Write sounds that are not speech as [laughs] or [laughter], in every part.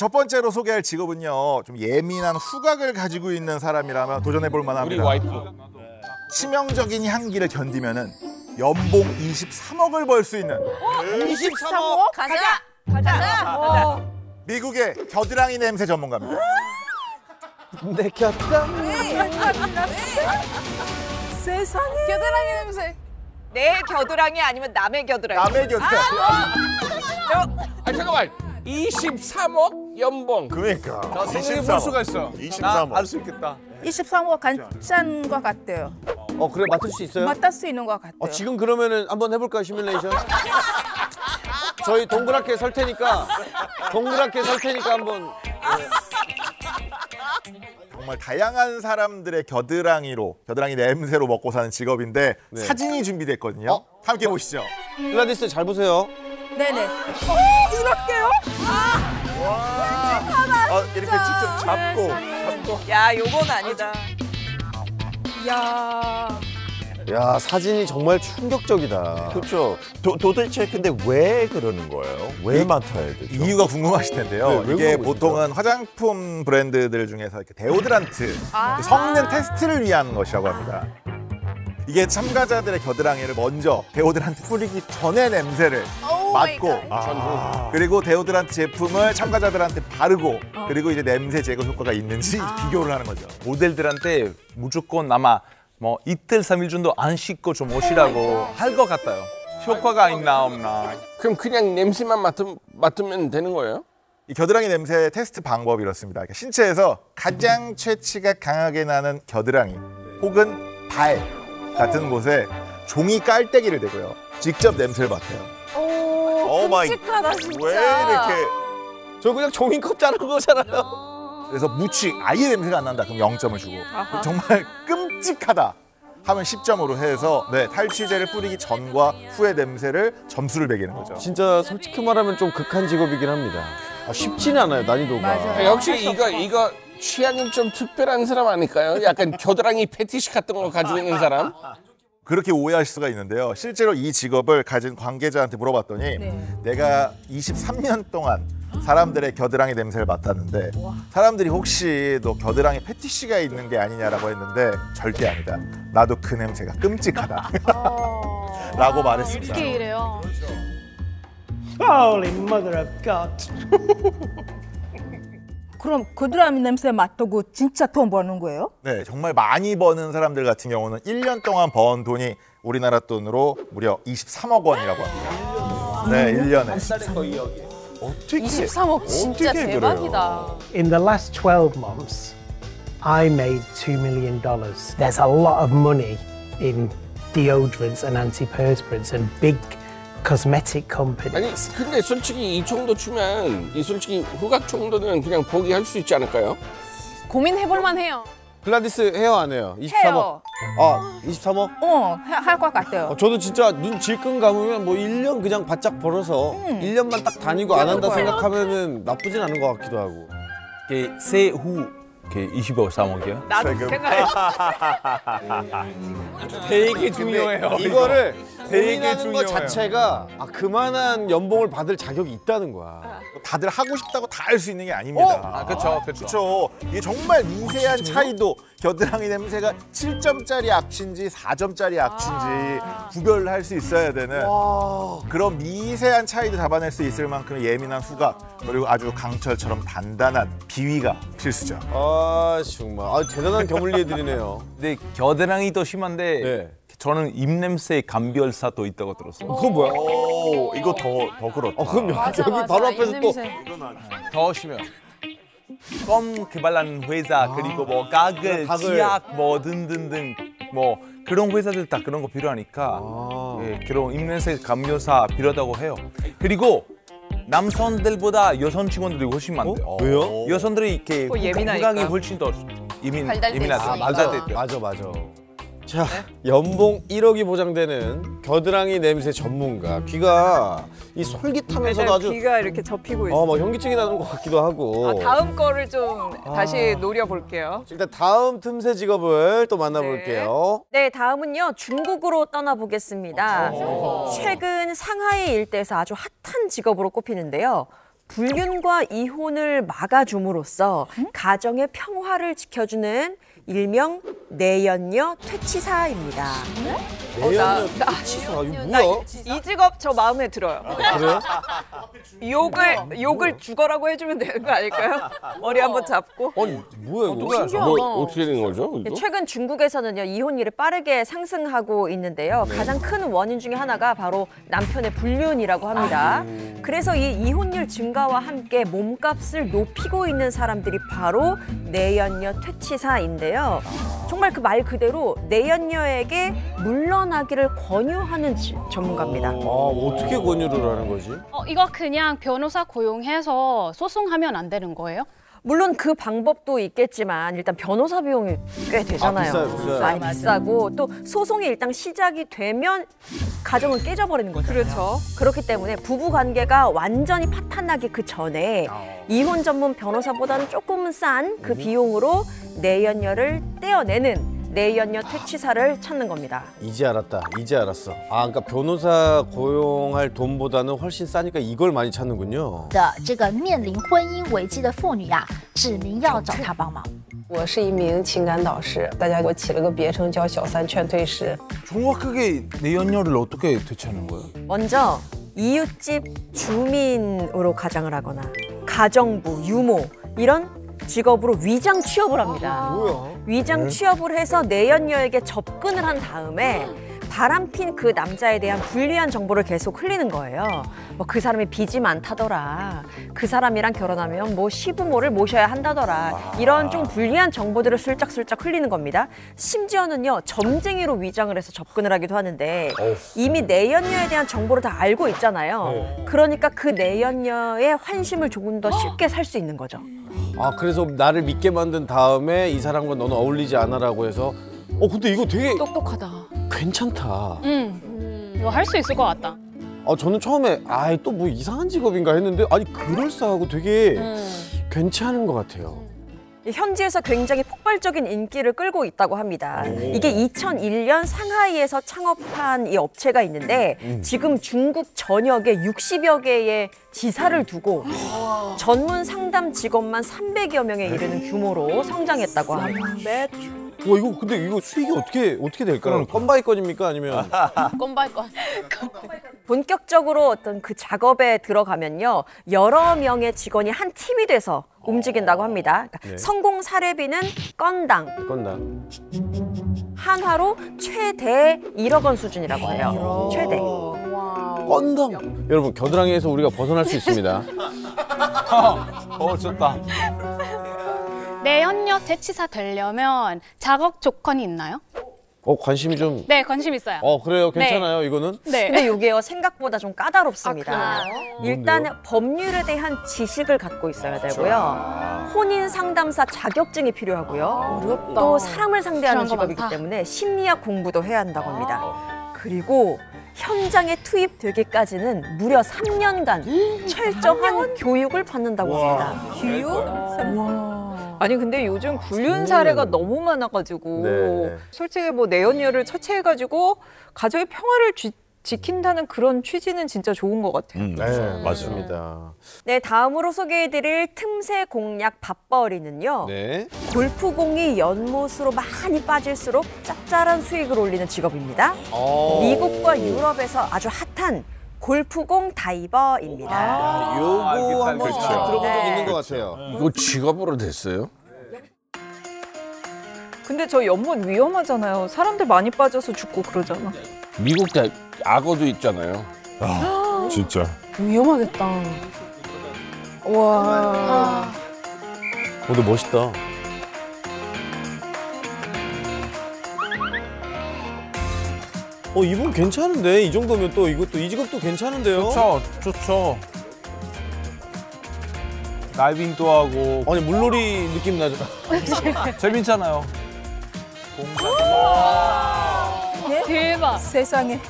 첫 번째로 소개할 직업은요. 좀 예민한 후각을 가지고 있는 사람이라면 도전해 볼 우리 만합니다. 와이프. 치명적인 향기를 견디면은 연봉 23억을 벌 수 있는 23억? 가자. 가자. 어. 미국의 겨드랑이 냄새 전문가입니다. 내 곁담 세상에. 겨드랑이 냄새. 내 겨드랑이 아니면 남의 겨드랑이. 남의 겨드랑이. 아 잠깐만. 23억 연봉. 그러니까. 나 생각해 볼 수가 있어. 23억. 알수 있겠다. 23억 괜찮은 것 같아요. 어 그래 맡을 수 있어요? 맡을 수 있는 것 같아요. 어, 지금 그러면은 한번 해볼까요 시뮬레이션? [laughs] 저희 동그랗게 설 테니까 동그랗게 설 테니까 한번 정말 다양한 사람들의 겨드랑이로 겨드랑이 냄새로 먹고 사는 직업인데 네. 사진이 준비됐거든요. 어? 함께 보시죠. 글라디스 잘 보세요. 네네. 어, 이 렇게 직접 잡고 잡고 야, 요건 아니다. 야. 야 사진이 정말 충격적이다. 그렇죠. 도, 도대체 근데 왜 그러는 거예요? 왜 맡아야 되죠? 이유가 궁금하실 텐데요. 네, 왜 이게? 보통은 화장품 브랜드들 중에서 이렇게 데오드란트 아. 성능 테스트를 위한 것이라고 합니다. 이게 참가자들의 겨드랑이를 먼저 데오드란트 뿌리기 전에 냄새를 oh my god. 그리고 데오드란트 제품을 참가자들한테 바르고 그리고 이제 냄새 제거 효과가 있는지 비교를 하는 거죠. 모델들한테 무조건 아마 뭐 이틀 삼일 정도 안 씻고 좀 오시라고 할 것 같아요. 효과가 있나 없나. 그럼 그냥 냄새만 맡으, 맡으면 되는 거예요? 이 겨드랑이 냄새 테스트 방법이 이렇습니다. 그러니까 신체에서 가장 체취가 강하게 나는 겨드랑이 혹은 발 같은 곳에 종이 깔때기를 대고요. 직접 냄새를 맡아요. oh, oh my- 끔찍하다 진짜. 왜 이렇게 저 그냥 종이컵 자른 거잖아요. 그래서 무취 아예 냄새가 안 난다. 그럼 0점을 주고 정말 끔찍하다. 하면 10점으로 해서 네, 탈취제를 뿌리기 전과 후의 냄새를 점수를 매기는 거죠. 진짜 솔직히 말하면 좀 극한 직업이긴 합니다. 아, 쉽지는 않아요 난이도가. 맞아요. 역시 이거 이거 취향이 좀 특별한 사람 아닐까요? 약간 겨드랑이 패티시 같은 거 가지고 있는 사람? 그렇게 오해하실 수가 있는데요. 실제로 이 직업을 가진 관계자한테 물어봤더니 내가 23년 동안 사람들의 겨드랑이 냄새를 맡았는데 사람들이 혹시 너 겨드랑이 패티시가 있는 게 아니냐라고 했는데 절대 아니다. 나도 그 냄새가 끔찍하다. [laughs] 라고 말했습니다. 어떻게 이래요? Holy mother of God. [laughs] 그럼 겨드랑이 냄새 맡고 진짜 돈 버는 거예요? 네, 정말 많이 버는 사람들 같은 경우는 1년 동안 번 돈이 우리나라 돈으로 무려 23억 원이라고 합니다. 네, 1년에. 어떻게 23억 진짜 어떻게 대박이다. In the last 12 months, I made $2 million. There's a lot of money in deodorants and antiperspirants and big cosmetic companies. 아니 근데 솔직히 이 정도 추면 이 솔직히 후각 정도는 그냥 포기할 수 있지 않을까요? 고민해볼 만 해요. 글라디스 헤어 안 해요? 23억. 해요. 아 23억? 어, 할 것 같아요. 어, 저도 진짜 눈 질끈 감으면 뭐 1년 그냥 바짝 벌어서 1년만 딱 다니고 안 한다. 생각하면은 나쁘진 않은 것 같기도 하고. 이게 세후 이렇게 25삼억이요. 나도 그 생각해. [laughs] 되게 중요해요. 이거를 되게 고민하는 것 중요해요. 자체가 아, 그만한 연봉을 받을 자격이 있다는 거야. 다들 하고 싶다고 다 할 수 있는 게 아닙니다. 아, 그렇죠, 그렇죠. 그렇죠. 이게 정말 미세한 차이도 겨드랑이 냄새가 7점짜리 악취인지 4점짜리 악취인지 구별할 수 있어야 되는 그런 미세한 차이도 잡아낼 수 있을 만큼 예민한 후각 그리고 아주 강철처럼 단단한 비위가 필수죠. 아 정말 아, 대단한 겨물리애들이네요. 근데 겨드랑이도 심한데 네. 저는 입냄새 감별사도 있다고 들었어요. 그건 뭐야? 오, 이거 더, 더 그렇다. 어, 그럼 여기, 여기 바로 앞에서 또더 심해요. 껌 개발한 회사 그리고 뭐 가글, 가글. 치약 뭐 등등등 뭐 그런 회사들 다 그런 거 필요하니까 아. 예, 그런 입냄새 감별사 필요하다고 해요. 그리고 남성들보다 여성 직원들이 훨씬 많대요. 어? 왜요? 여성들이 이렇게 어, 예민하니까. 후각이 훨씬 더 예민 발달돼. 있으니까. 발달돼 있대요. 맞아 맞아. 자 연봉 1억이 보장되는 겨드랑이 냄새 전문가 귀가 이 솔깃하면서도 아주 귀가 이렇게 접히고 있어. 어뭐 현기증이 나는 것 같기도 하고 아, 다음 거를 좀 다시 노려볼게요. 일단 다음 틈새 직업을 또 만나볼게요. 네, 다음은요 중국으로 떠나보겠습니다. 최근 상하이 일대에서 아주 핫한 직업으로 꼽히는데요. 불륜과 이혼을 막아줌으로써 가정의 평화를 지켜주는 일명 내연녀 퇴치사입니다. 내연녀 나- 퇴치사 이거 나 뭐야? 이 직업 저 마음에 들어요. 그래요? [laughs] 욕을 욕을 죽어라고 해주면 되는 거 아닐까요? 머리 한번 잡고. 아니 뭐야 이거? 신기하다. 뭐 어떻게 된 거죠? 이거? 최근 중국에서는요 이혼율이 빠르게 상승하고 있는데요. 가장 큰 원인 중에 하나가 바로 남편의 불륜이라고 합니다. 그래서 이 이혼율 증가와 함께 몸값을 높이고 있는 사람들이 바로 내연녀 퇴치사인데 요. 정말 그 말 그대로 내연녀에게 물러나기를 권유하는 지- 전문가입니다. 아 어떻게 권유를 하는 거지? 어, 이거 그냥 변호사 고용해서 소송하면 안 되는 거예요? 물론 그 방법도 있겠지만 일단 변호사 비용이 꽤 되잖아요. 아, 비싸요, 비싸요. 많이 비싸고 또 소송이 일단 시작이 되면 가정은 깨져버리는 거죠. 그렇죠. 그렇기 때문에 부부 관계가 완전히 파탄나기 그 전에 이혼 전문 변호사보다는 조금은 싼 그 비용으로 내연녀를 떼어내는 내연녀 퇴치사를 찾는 겁니다. 이제 알았다. 이제 알았어. 아 그러니까 변호사 고용할 돈보다는 훨씬 싸니까 이걸 많이 찾는군요. 的这个面临婚姻危机的妇女啊，指明要找他帮忙。我是一名情感导师，大家给我起了个别称叫“小三劝退师”。 정확하게 내연녀를 어떻게 대체하는 거예요? 먼저 이웃집 주민으로 가장을 하거나 가정부, 유모 이런 직업으로 위장 취업을 합니다. 뭐야? 위장 취업을 해서 내연녀에게 접근을 한 다음에 바람핀 그 남자에 대한 불리한 정보를 계속 흘리는 거예요. 뭐 그 사람이 빚이 많다더라. 그 사람이랑 결혼하면 뭐 시부모를 모셔야 한다더라. 이런 좀 불리한 정보들을 슬쩍슬쩍 흘리는 겁니다. 심지어는요 점쟁이로 위장을 해서 접근을 하기도 하는데 이미 내연녀에 대한 정보를 다 알고 있잖아요. 그러니까 그 내연녀의 환심을 조금 더 쉽게 살 수 있는 거죠. 아 그래서 나를 믿게 만든 다음에 이 사람과 너는 어울리지 않아라고 해서 어 근데 이거 되게 똑똑하다. 괜찮다. 응. 이거 할 수 있을 것 같다. 아 저는 처음에 아이 또 뭐 이상한 직업인가 했는데 아니 그럴싸하고 되게 괜찮은 것 같아요. 현지에서 굉장히 폭발적인 인기를 끌고 있다고 합니다. 이게 2001년 상하이에서 창업한 이 업체가 있는데 지금 중국 전역에 60여 개의 지사를 두고 전문 상담 직원만 300여 명에 이르는 규모로 성장했다고 합니다. 와 이거 근데 이거 수익이 어떻게 어떻게 될까요? 건바이 건입니까 아니면 [laughs] 건발 건. 본격적으로 어떤 그 작업에 들어가면요 여러 명의 직원이 한 팀이 돼서 움직인다고 합니다. 그러니까 네. 성공 사례비는 건당 건다. 한화로 최대 1억 원 수준이라고 해요. 최대. 건담. 여러분 겨드랑이에서 우리가 벗어날 수 있습니다. [laughs] 어 좋다. 내연녀 퇴치사 되려면 작업 조건이 있나요? 어 관심이 좀. 네, 관심 있어요. 어 그래요 괜찮아요 이거는. 네. 근데 이게요 생각보다 좀 까다롭습니다. 아, 일단 법률에 대한 지식을 갖고 있어야 되고요. 혼인 상담사 자격증이 필요하고요. 또 사람을 상대하는 직업이기 많다. 때문에 심리학 공부도 해야 한다고 합니다. 그리고 현장에 투입되기까지는 무려 3년간 철저한 교육을 받는다고 합니다. 교육? 아니 근데 요즘 불륜 사례가 너무 많아가지고 네. 솔직히 뭐 내연녀를 처치해가지고 가족의 평화를 쥐- 지킨다는 그런 취지는 진짜 좋은 것 같아요. 네 맞습니다. 네, 다음으로 소개해드릴 틈새 공략 밥벌이는요. 네. 골프공이 연못으로 많이 빠질수록 짭짤한 수익을 올리는 직업입니다. 어. 미국과 유럽에서 아주 핫한 골프공 다이버입니다. 아, 요거 알겠다, 한번. 씩 들어본 적 네. 있는 것 같아요. 이거 직업으로 됐어요? 근데 저 연못 위험하잖아요. 사람들 많이 빠져서 죽고 그러잖아. 미국 대 악어도 있잖아요. 진짜. 위험하겠다. 와. 어, 근데 멋있다. 어 이분 괜찮은데 이 정도면 또 이것도 이 직업도 괜찮은데요? 좋죠, 좋죠. 다이빙도 하고 아니 물놀이 느낌 나죠? [laughs] 재밌잖아요. 공사. 대박. 세상에.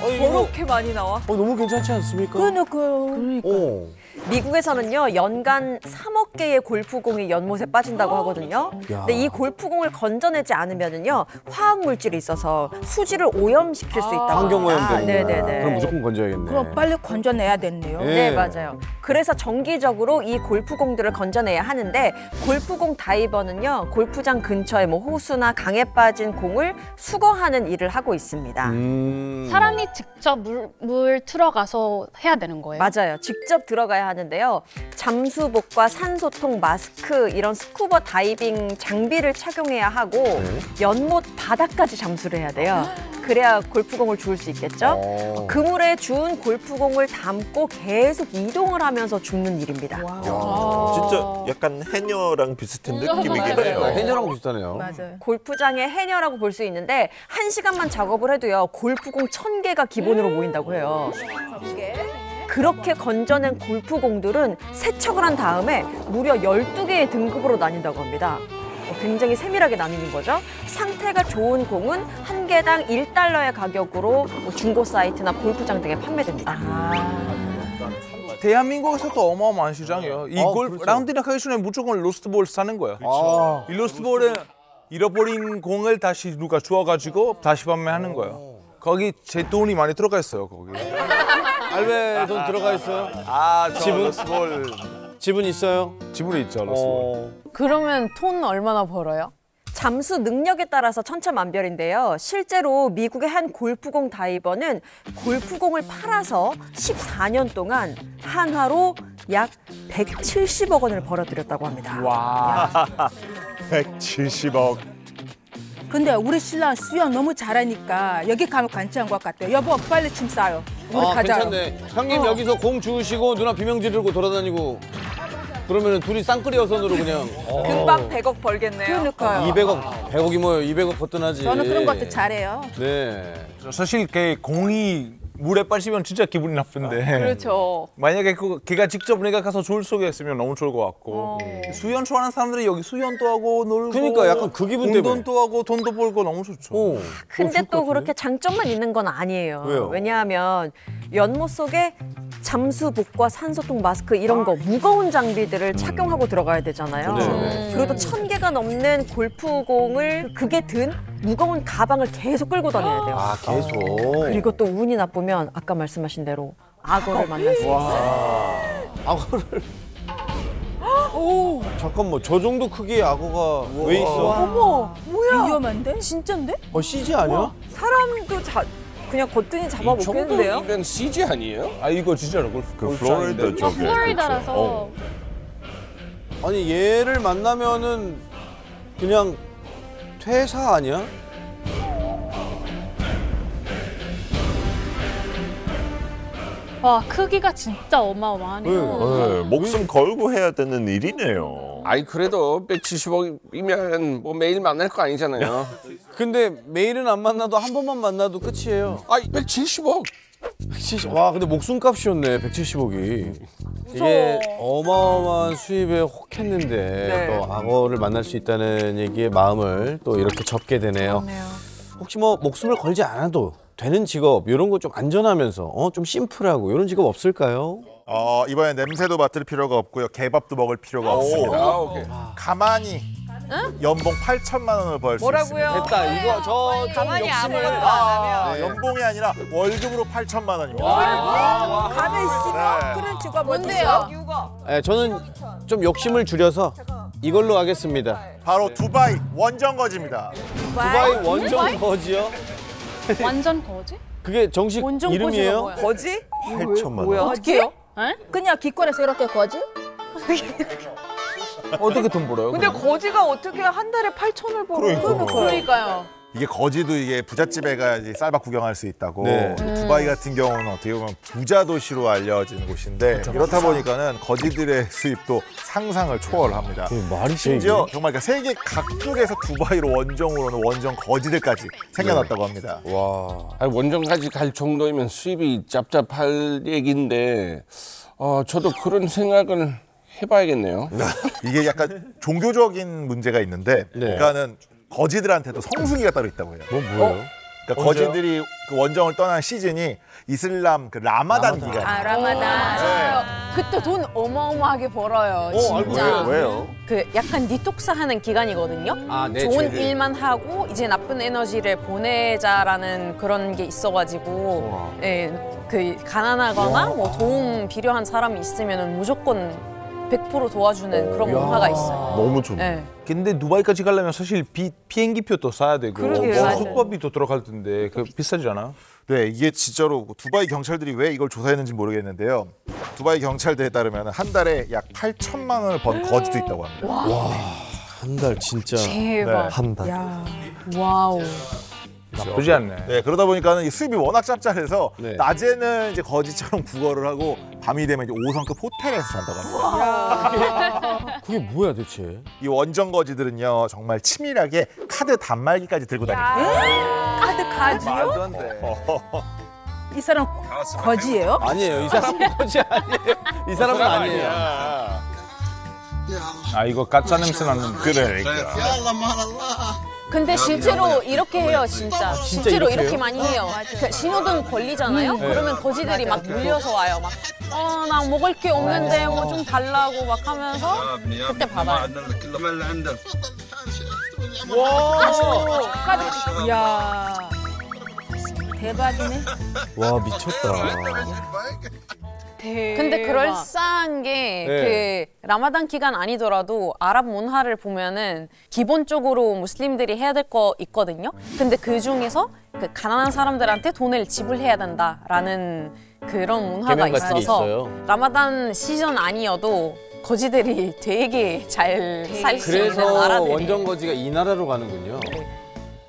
어 이거 저렇게 많이 나와? 어, 너무 괜찮지 않습니까? 그러니까요. 어. 미국에서는요 연간 3억 개의 골프공이 연못에 빠진다고 하거든요. 근데 이 골프공을 건져내지 않으면은요 화학 물질이 있어서 수질을 오염시킬 수 있다 고 환경 오염 합니다. 되는 거야. 네네네. 그럼 무조건 건져야겠네. 그럼 빨리 건져내야 됐네요. 예. 네, 맞아요. 그래서 정기적으로 이 골프공들을 건져내야 하는데 골프공 다이버는요 골프장 근처에 뭐 호수나 강에 빠진 공을 수거하는 일을 하고 있습니다. 음. 사람이 직접 물, 물 들어가서 해야 되는 거예요. 맞아요. 직접 들어가야 하는 데요. 잠수복과 산소통 마스크 이런 스쿠버 다이빙 장비를 착용해야 하고 네. 연못 바닥까지 잠수를 해야 돼요. 그래야 골프공을 주울 수 있겠죠. 어. 그물에 주운 골프공을 담고 계속 이동을 하면서 줍는 일입니다. 진짜 약간 해녀랑 비슷한 느낌이긴 해요. 해녀랑 비슷하네요. 맞아요. 골프장의 해녀라고 볼 수 있는데 한 시간만 작업을 해도요 골프공 천 개가 기본으로 모인다고 해요. 그렇게 건져낸 골프공들은 세척을 한 다음에 무려 12개의 등급으로 나뉜다고 합니다. 어, 굉장히 세밀하게 나뉘는 거죠. 상태가 좋은 공은 한 개당 1달러의 가격으로 뭐 중고 사이트나 골프장 등에 판매됩니다. 대한민국에서도 어마어마한 시장이에요. 이 어, 골 그렇죠. 라운딩 하기 전에 무조건 lost ball 사는 거예요. 아. 이 lost ball은 잃어버린 공을 다시 누가 주워가지고 다시 판매하는 거예요. 거기 제 돈이 많이 들어가 있어요. 거기. [laughs] 알베 돈 들어가 있어요? 아, 저 지분? lost ball 지분 있어요? 지분이 있죠. 로스트볼. 어. 그러면 돈 얼마나 벌어요? 잠수 능력에 따라서 천차만별인데요. 실제로 미국의 한 골프공 다이버는 골프공을 팔아서 14년 동안 한화로 약 170억 원을 벌어들였다고 합니다. 와. [laughs] 170억. 근데 우리 신랑 수영 너무 잘하니까 여기 가면 괜찮은 것 같아요. 여보 빨리 침 싸요. 우리 아, 가자. 괜찮네. 형님 어. 여기서 공 주우시고 누나 비명지 들고 돌아다니고 그러면 둘이 쌍끌이 여선으로 그냥 어. 금방 100억 벌겠네요. 그러니까요. 200억, 100억이 뭐예요? 200억 거뜬하지. 저는 그런 것도 잘해요. 네. 사실 그 공이 물에 빠지면 진짜 기분이 나쁜데. 그렇죠. 만약에 그 걔가 직접 내가 가서 줄 속에 있으면 너무 좋을 것 같고 수연 좋아하는 사람들이 여기 수연도 하고 놀고 그러니까 약간 그 기분 때문에. 운동도 하고 돈도 벌고 너무 좋죠. 어. 근데 또 그렇게 장점만 있는 건 아니에요. 왜요? 왜냐하면 연못 속에 잠수복과 산소통 마스크 이런 거 무거운 장비들을 착용하고 들어가야 되잖아요. 네. 그리고 또 천 개가 넘는 골프공을 그게 든 무거운 가방을 계속 끌고 다녀야 돼요. 아 계속. 그리고 또 운이 나쁘면 아까 말씀하신 대로 악어를 만날 수 있어요. 악어를. 오. 잠깐만 저 정도 크기의 악어가 왜 있어? 어머, 뭐야? 위험한데? 진짠데? 어 CG 아니야? 사람도 자, 그냥 거뜬히 이 잡아먹겠는데요? 정도면 CG 아니에요? 아 이거 진짜로 골프 그. 플로리다 쪽에. 플로리다라서 어. 아니 얘를 만나면은 그냥 퇴사 아니야? 와 크기가 진짜 어마어마하네요. 네, 목숨 걸고 해야 되는 일이네요. 아이 그래도 170억이면 뭐 매일 만날 거 아니잖아요. [laughs] 근데 매일은 안 만나도 한 번만 만나도 끝이에요. 아이 170억. 170. 와 근데 목숨값이었네 170억이. 이게 어마어마한 수입에 혹했는데 네. 또 악어를 만날 수 있다는 얘기에 마음을 또 이렇게 접게 되네요. 혹시 뭐 목숨을 걸지 않아도 되는 직업 이런 거 좀 안전하면서 어 좀 심플하고 이런 직업 없을까요? 어, 이번에 냄새도 맡을 필요가 없고요. 개밥도 먹을 필요가 없습니다. 아 오케이. 가만히 연봉 8천만 원을 벌 수 있습니다. 됐다 이거 저좀 가만히 욕심을 하면 네, 연봉이 아니라 월급으로 8천만 원입니다. 가면 있으면 네. 그런 직업 뭔데요? 어디서? 네, 저는 좀 욕심을 줄여서 이걸로 하겠습니다. 바로 두바이 원정 거지입니다. 두바이 원정 거지요? 완전 거지? 그게 정식 원정 이름이에요? 거지가 거지? 8천만 뭐야? 원. 어떻게요? 에? 그냥 길거리에서 이렇게 거지? [laughs] 어떻게 돈 벌어요? 근데 그럼? 거지가 어떻게 한 달에 8천을 벌어요? 그러니까요. 그러니까요. 이게 거지도 이게 부잣집에 가야지 쌀밥 구경할 수 있다고. 네. 두바이 같은 경우는 어떻게 보면 부자 도시로 알려진 곳인데 이렇다 보니까는 거지들의 수입도 상상을 초월합니다. 말이 심지어 정말 그러니까 세계 각국에서 두바이로 원정으로 오는 원정 거지들까지 생겨났다고 합니다. 와. 아니, 원정까지 갈 정도이면 수입이 짭짭할 얘기인데 어, 저도 그런 생각을 해봐야겠네요. [laughs] 이게 약간 종교적인 문제가 있는데, 네. 그러니까는 거지들한테도 성수기가 따로 있다고 해요. 뭐 뭐예요? 그러니까 언제요? 거지들이 그 원정을 떠난 시즌이 이슬람 그 라마단 기간. 아 라마단. 그때 돈 어마어마하게 벌어요. 어, 알고 진짜. 있어요. 왜요? 그 약간 디톡스 하는 기간이거든요. 아, 네, 좋은 죄들. 일만 하고 이제 나쁜 에너지를 보내자라는 그런 게 있어가지고 예, 그 가난하거나 뭐 도움 필요한 사람이 있으면 무조건 100% 도와주는 그런 문화가 있어요. 너무 좋네. 예. 근데 두바이까지 가려면 사실 비, 비행기표도 사야 되고 그러게요. 뭐 맞아요. 숙박비도 들어갈 텐데 그 비싸지 않아? 네, 이게 진짜로 두바이 경찰들이 왜 이걸 조사했는지 모르겠는데요. 두바이 경찰대에 따르면 한 달에 약 8천만 원을 번 거지도 있다고 합니다. 한 달 진짜. 대박. 한 달. 야. wow. 나쁘지 않네. 네, 그러다 보니까는 이 수입이 워낙 짭짤해서 네. 낮에는 이제 거지처럼 구걸을 하고 밤이 되면 이제 5성급 호텔에서 잔다고 합니다. [laughs] 그게 뭐야 대체? 이 원정 거지들은요 정말 치밀하게 카드 단말기까지 들고 다닙니다. 카드까지요? 말도 안 돼. 이 사람 거지예요? 아니에요. 이 사람 [laughs] 거지 아니에요. 이 사람은 아니에요. 아 이거 가짜 냄새 나는 그러니까. 근데 실제로 이렇게 해요, 진짜. 진짜 실제로 이렇게? 많이 해요. 그 신호등 걸리잖아요. 그러면 거지들이 막 물려서 와요. 막, 어, 나 먹을 게 없는데 뭐 좀 달라고 막 하면서 그때 받아요. 이야. 대박이네. 와 미쳤다. 근데 그럴싸한 게 네. 그 라마단 기간 아니더라도 아랍 문화를 보면은 기본적으로 무슬림들이 해야 될 거 있거든요. 근데 그 중에서 그 가난한 사람들한테 돈을 지불해야 된다라는 그런 문화가 있어서 있어요. 라마단 시즌 아니어도 거지들이 되게 잘 살 수 있는 그래서 나라들이 원정 거지가 이 나라로 가는군요.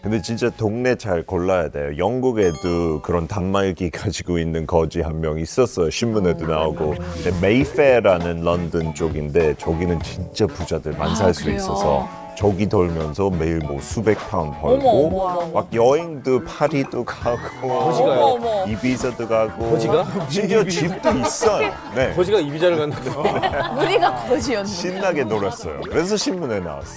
근데 진짜 동네 잘 골라야 돼요. 영국에도 그런 단말기 [laughs] 가지고 있는 거지 한 명 있었어요. 신문에도 나오고. 근데 메이페라는 런던 쪽인데 저기는 진짜 부자들 만 살 수 있어서 저기 돌면서 매일 뭐 수백 파운드 벌고 막 여행도 파리도 가고 거지가요? 이비자도 가고 거지가? 심지어 집도 있어요. 네. 거지가 이비자를 간다고. [laughs] 우리가 거지였네. 신나게 놀았어요. 그래서 신문에 나왔어요.